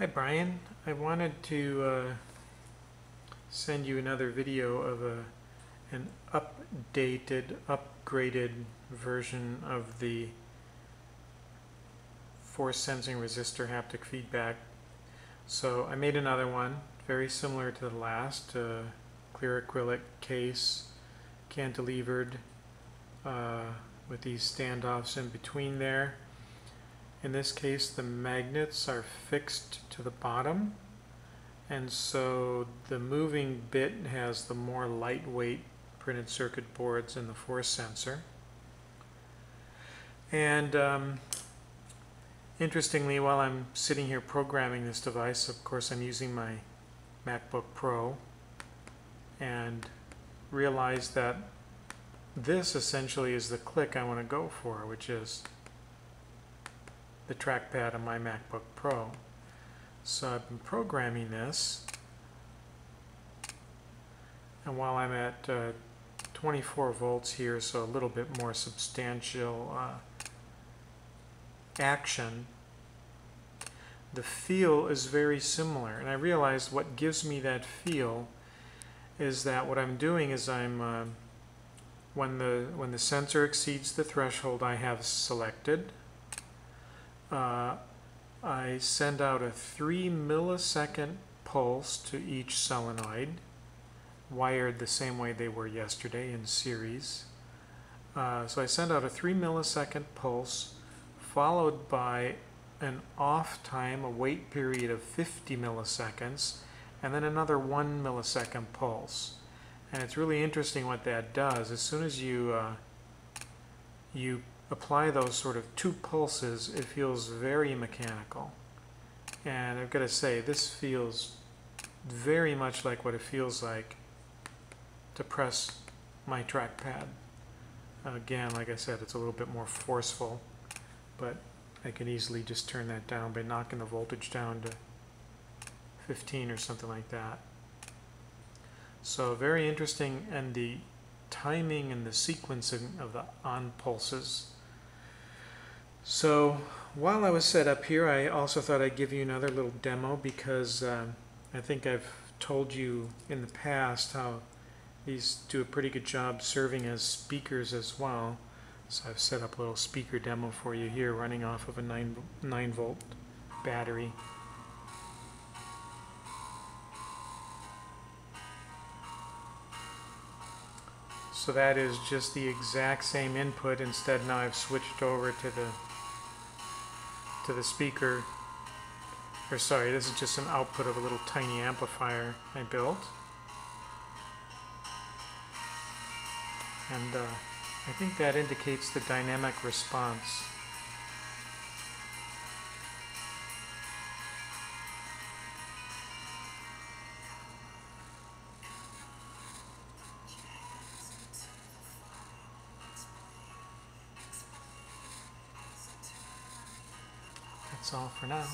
Hi Brian, I wanted to uh, send you another video of a an updated, upgraded version of the force sensing resistor haptic feedback. So I made another one, very similar to the last, uh, clear acrylic case, cantilevered uh, with these standoffs in between there. In this case, the magnets are fixed to the bottom, and so the moving bit has the more lightweight printed circuit boards and the force sensor. And um, interestingly, while I'm sitting here programming this device, of course I'm using my MacBook Pro, and realize that this essentially is the click I want to go for, which is the trackpad on my MacBook Pro. So I've been programming this, and while I'm at uh, 24 volts here, so a little bit more substantial uh, action, the feel is very similar. And I realized what gives me that feel is that what I'm doing is I'm uh, when the when the sensor exceeds the threshold I have selected uh, I send out a 3 millisecond pulse to each solenoid, wired the same way they were yesterday in series. Uh, so I send out a 3 millisecond pulse followed by an off time, a wait period of 50 milliseconds, and then another 1 millisecond pulse. And it's really interesting what that does. As soon as you uh, you apply those sort of two pulses, it feels very mechanical. And I've got to say, this feels very much like what it feels like to press my trackpad. Again, like I said, it's a little bit more forceful, but I can easily just turn that down by knocking the voltage down to 15 or something like that. So very interesting, and the timing and the sequencing of the on pulses so while I was set up here, I also thought I'd give you another little demo because um, I think I've told you in the past how these do a pretty good job serving as speakers as well. So I've set up a little speaker demo for you here running off of a 9, 9 volt battery. So that is just the exact same input. Instead now I've switched over to the to the speaker, or sorry, this is just an output of a little tiny amplifier I built. And uh, I think that indicates the dynamic response. That's all for now.